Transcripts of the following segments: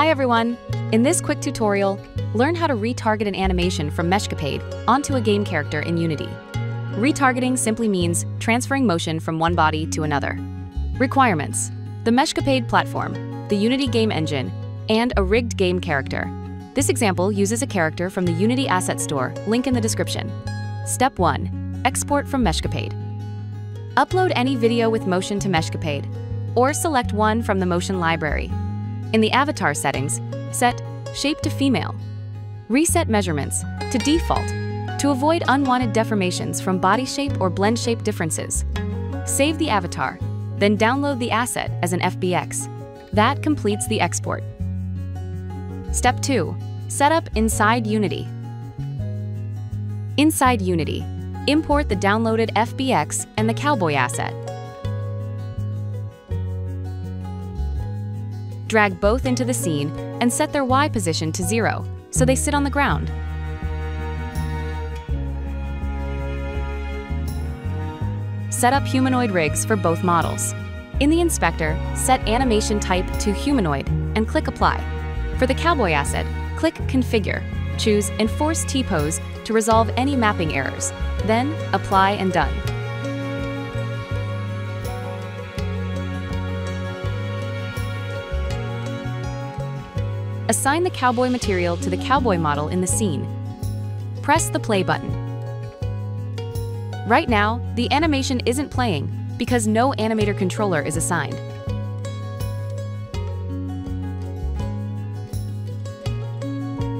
Hi everyone! In this quick tutorial, learn how to retarget an animation from Meshcapade onto a game character in Unity. Retargeting simply means transferring motion from one body to another. Requirements. The Meshcapade platform, the Unity game engine, and a rigged game character. This example uses a character from the Unity Asset Store, link in the description. Step 1. Export from Meshcapade. Upload any video with motion to Meshcapade, or select one from the motion library. In the avatar settings, set Shape to Female. Reset measurements to default to avoid unwanted deformations from body shape or blend shape differences. Save the avatar, then download the asset as an FBX. That completes the export. Step 2. Setup inside Unity. Inside Unity, import the downloaded FBX and the Cowboy asset. Drag both into the scene and set their Y position to zero, so they sit on the ground. Set up humanoid rigs for both models. In the inspector, set animation type to humanoid and click Apply. For the cowboy asset, click Configure, choose Enforce T-Pose to resolve any mapping errors, then Apply and Done. Assign the cowboy material to the cowboy model in the scene. Press the play button. Right now, the animation isn't playing because no animator controller is assigned.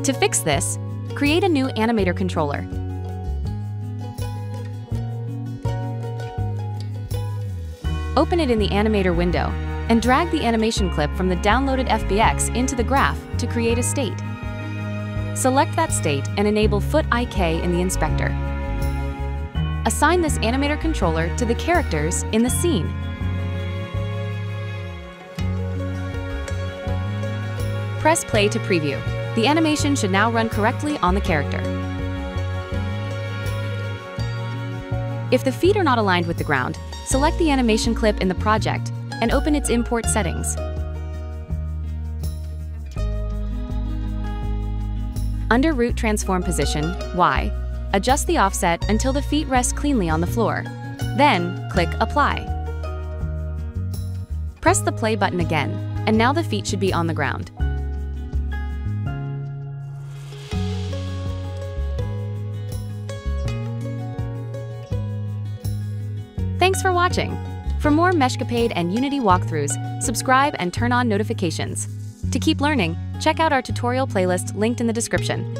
To fix this, create a new animator controller. Open it in the animator window and drag the animation clip from the downloaded FBX into the graph to create a state. Select that state and enable Foot IK in the inspector. Assign this animator controller to the characters in the scene. Press play to preview. The animation should now run correctly on the character. If the feet are not aligned with the ground, select the animation clip in the project and open its import settings. Under Root Transform Position, Y, adjust the offset until the feet rest cleanly on the floor. Then, click Apply. Press the play button again, and now the feet should be on the ground. Thanks for watching! For more Meshcapade and Unity walkthroughs, subscribe and turn on notifications. To keep learning, check out our tutorial playlist linked in the description.